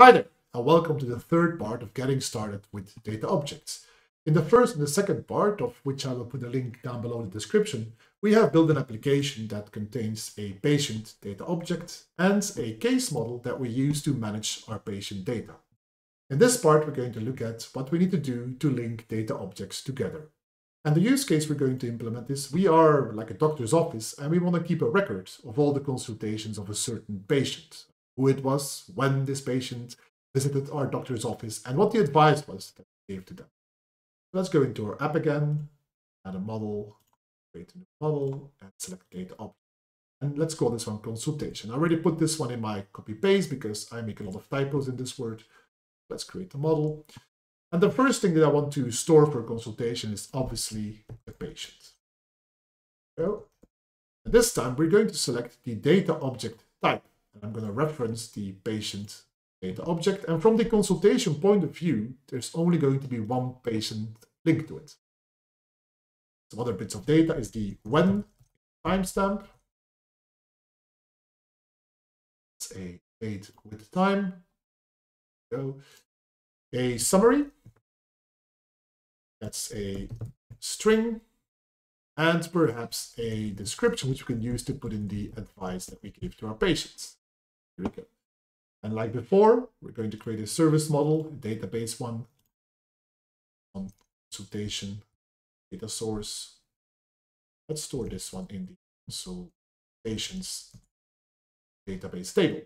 Hi there, and welcome to the third part of getting started with data objects. In the first and the second part, of which I will put a link down below in the description, we have built an application that contains a patient data object and a case model that we use to manage our patient data. In this part, we're going to look at what we need to do to link data objects together. And the use case we're going to implement is we are like a doctor's office and we want to keep a record of all the consultations of a certain patient, who it was, when this patient visited our doctor's office, and what the advice was that we gave to them. Let's go into our app again, add a model, create a new model, and select data object. And let's call this one consultation. I already put this one in my copy paste because I make a lot of typos in this word. Let's create a model. And the first thing that I want to store for consultation is obviously the patient. So, this time we're going to select the data object type. I'm going to reference the patient data object. And from the consultation point of view, there's only going to be one patient linked to it. Some other bits of data is the when timestamp. It's a date with time. A summary that's a string and perhaps a description which we can use to put in the advice that we give to our patients. Here we go. And like before, we're going to create a service model, a database one, on consultation, data source. Let's store this one in the consultations database table.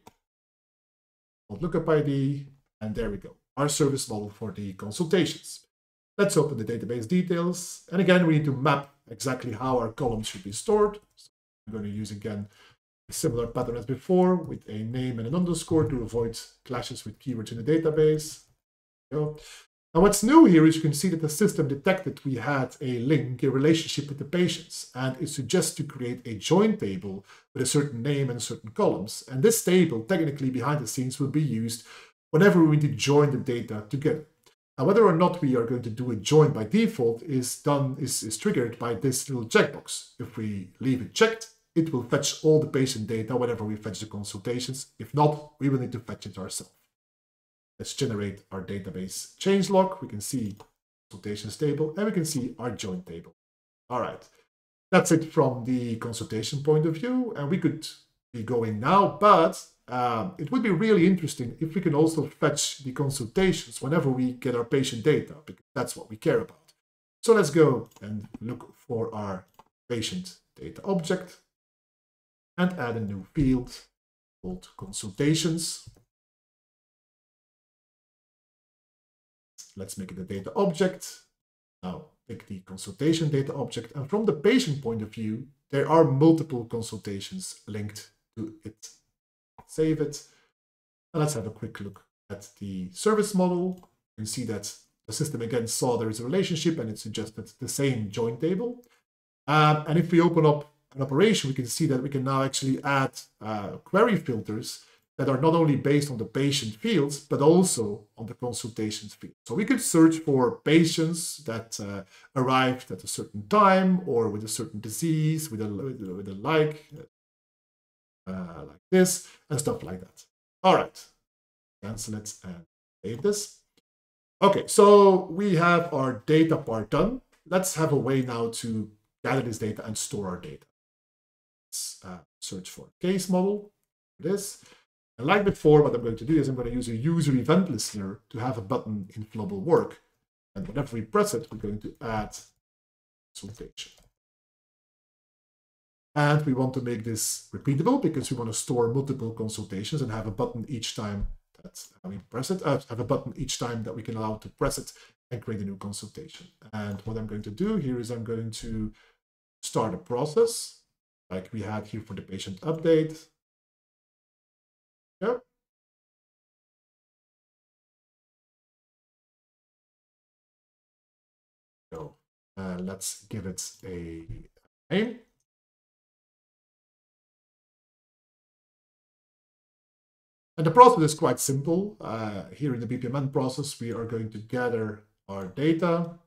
Lookup ID, and there we go, our service model for the consultations. Let's open the database details. And again, we need to map exactly how our columns should be stored. So I'm going to use again similar pattern as before with a name and an underscore to avoid clashes with keywords in the database. Now what's new here is you can see that the system detected we had a link, a relationship with the patients, and it suggests to create a join table with a certain name and certain columns. And this table, technically behind the scenes, will be used whenever we need to join the data together. Now, whether or not we are going to do a join by default is done is, is triggered by this little checkbox. If we leave it checked, it will fetch all the patient data whenever we fetch the consultations. If not, we will need to fetch it ourselves. Let's generate our database changelog. We can see consultations table and we can see our join table. All right, that's it from the consultation point of view. And we could be going now, but um, it would be really interesting if we can also fetch the consultations whenever we get our patient data, because that's what we care about. So let's go and look for our patient data object and add a new field called consultations. Let's make it a data object. Now pick the consultation data object and from the patient point of view, there are multiple consultations linked to it save it. And let's have a quick look at the service model. You see that the system again saw there is a relationship and it suggested the same join table. Um, and if we open up an operation, we can see that we can now actually add uh, query filters that are not only based on the patient fields, but also on the consultations field. So we could search for patients that uh, arrived at a certain time or with a certain disease, with a, with a like, uh, like this and stuff like that. All right, cancel it and save this. Okay, so we have our data part done. Let's have a way now to gather this data and store our data. Uh, search for case model, this. And like before, what I'm going to do is I'm going to use a user event listener to have a button in global work. And whenever we press it, we're going to add consultation. And we want to make this repeatable because we want to store multiple consultations and have a button each time that we press it, uh, have a button each time that we can allow to press it and create a new consultation. And what I'm going to do here is I'm going to start a process like we had here for the patient update. Yep. So uh, let's give it a name. And the process is quite simple. Uh, here in the BPMN process, we are going to gather our data.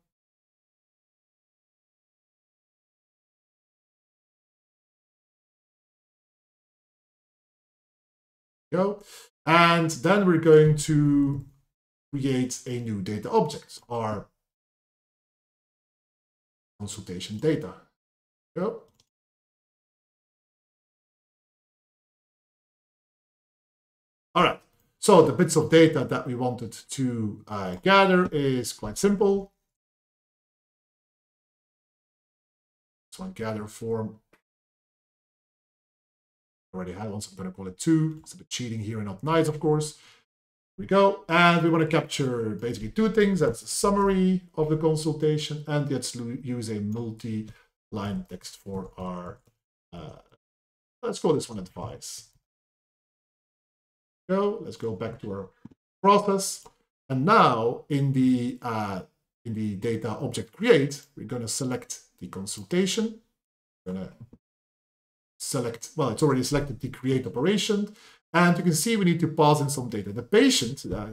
Go. And then we're going to create a new data object, our consultation data. Go. All right. So the bits of data that we wanted to uh, gather is quite simple. This one gather form. Already had one, so I'm going to call it two. It's a bit cheating here and not nice, of course. Here we go. And we want to capture basically two things. That's a summary of the consultation. And let's use a multi-line text for our, uh, let's call this one advice go. Let's go back to our process. And now in the uh, in the data object create, we're going to select the consultation. We're going to select, well, it's already selected the create operation. And you can see we need to pass in some data. The patient, uh,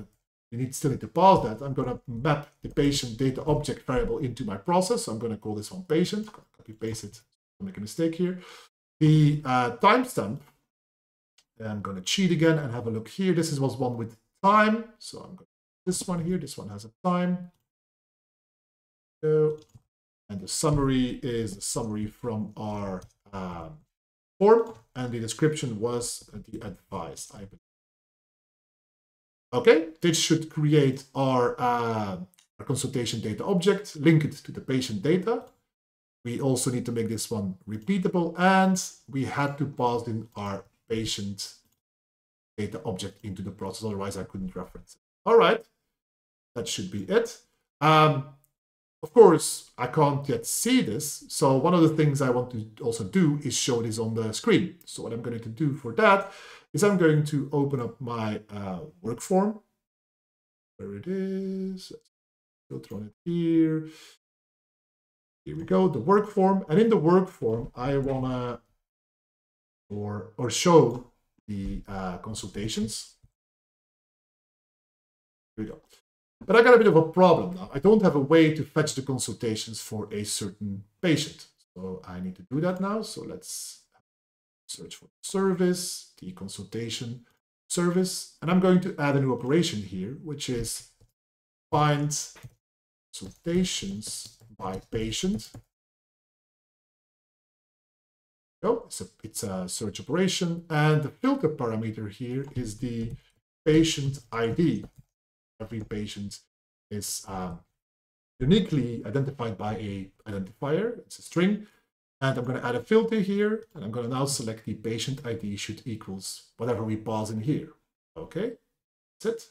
we need still need to pass that. I'm going to map the patient data object variable into my process. So I'm going to call this one patient. Copy paste it. Make a mistake here. The uh, timestamp I'm going to cheat again and have a look here. This is was one with time. So I'm going to this one here. This one has a time. So, and the summary is a summary from our um, form. And the description was the advice, I believe. Okay, this should create our, uh, our consultation data object, link it to the patient data. We also need to make this one repeatable and we had to pass in our patient data object into the process. Otherwise, I couldn't reference it. All right, that should be it. Um, of course, I can't yet see this. So one of the things I want to also do is show this on the screen. So what I'm going to do for that is I'm going to open up my uh, work form. Where it is. Filter on it here. Here we go, the work form. And in the work form, I want to or or show the uh, consultations. Here we go. But I got a bit of a problem now. I don't have a way to fetch the consultations for a certain patient. So I need to do that now. So let's search for service, the consultation service. And I'm going to add a new operation here, which is find consultations by patient go. It's a, it's a search operation. And the filter parameter here is the patient ID. Every patient is uh, uniquely identified by a identifier. It's a string. And I'm going to add a filter here. And I'm going to now select the patient ID should equals whatever we pass in here. Okay, that's it.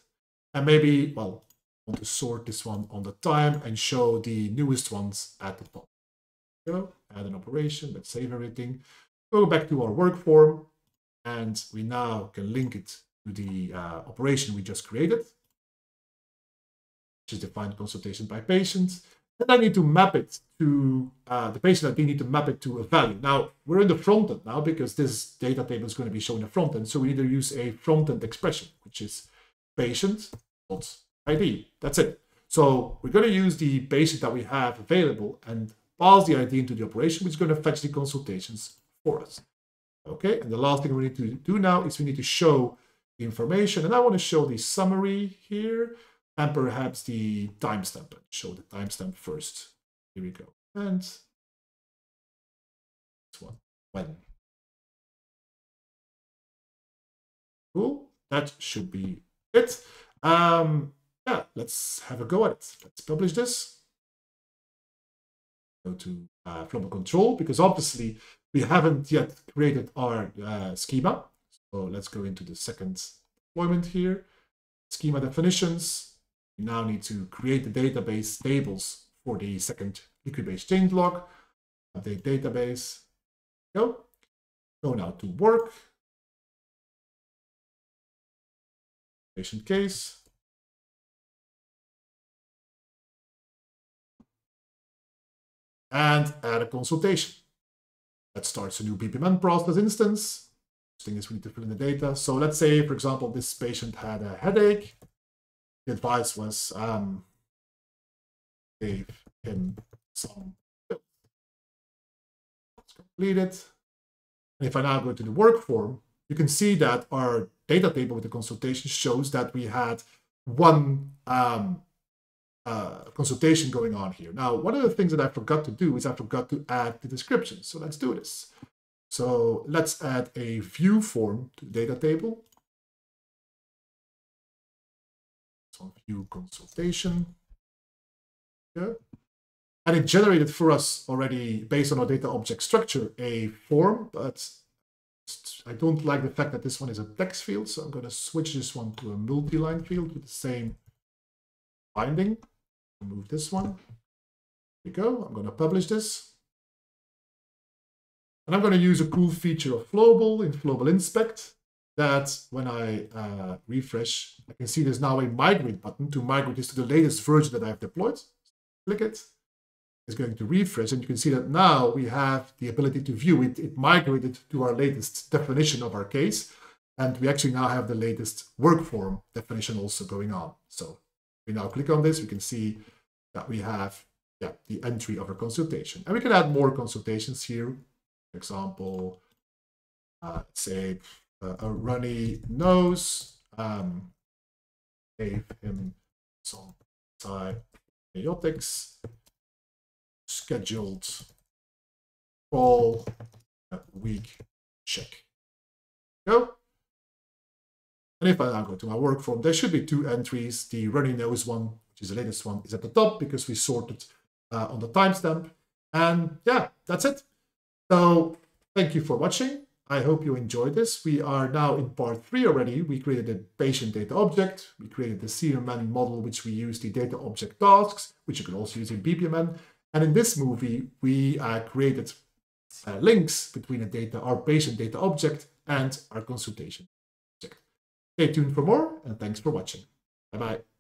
And maybe, well, I want to sort this one on the time and show the newest ones at the top. Go, add an operation, let's save everything. Go back to our work form, and we now can link it to the uh, operation we just created, which is defined consultation by patient. And I need to map it to uh, the patient ID need to map it to a value. Now, we're in the front end now because this data table is going to be shown in the front end. So we need to use a front end expression, which is patient ID. That's it. So we're going to use the patient that we have available and pass the ID into the operation, which is going to fetch the consultations for us. Okay, and the last thing we need to do now is we need to show information. And I want to show the summary here and perhaps the timestamp. Show the timestamp first. Here we go. And this one, when. Cool, that should be it. Um, yeah, let's have a go at it. Let's publish this. Go to uh, Flowable control because obviously we haven't yet created our uh, schema. So let's go into the second deployment here. Schema definitions. Now need to create the database tables for the second Liquibase change log. Update database. Go. Go now to work. Patient case. And add a consultation. That starts a new BPMN process instance. Thing is we need to fill in the data. So let's say, for example, this patient had a headache. Advice was um, gave him some pills. Let's complete it. And if I now go to the work form, you can see that our data table with the consultation shows that we had one um, uh, consultation going on here. Now, one of the things that I forgot to do is I forgot to add the description. So let's do this. So let's add a view form to the data table. So view consultation. Yeah. And it generated for us already, based on our data object structure, a form, but I don't like the fact that this one is a text field, so I'm going to switch this one to a multi-line field with the same binding. Remove this one. Here we go. I'm going to publish this. And I'm going to use a cool feature of Flowable in Flowable Inspect that when I uh, refresh, I can see there's now a migrate button to migrate this to the latest version that I've deployed. Click it. It's going to refresh, and you can see that now we have the ability to view it. It migrated to our latest definition of our case, and we actually now have the latest work form definition also going on. So we now click on this, we can see that we have yeah, the entry of our consultation. And we can add more consultations here. For example, uh, say uh, a runny nose, um, gave him some antibiotics, scheduled call, week check. Go. And if I now go to my work form, there should be two entries. The running nose one, which is the latest one, is at the top because we sorted uh, on the timestamp. And yeah, that's it. So thank you for watching. I hope you enjoyed this. We are now in part three already. We created a patient data object. We created the CMMN model, which we use the data object tasks, which you can also use in BPMN. And in this movie, we uh, created uh, links between the data, our patient data object and our consultation. Object. Stay tuned for more, and thanks for watching. Bye-bye.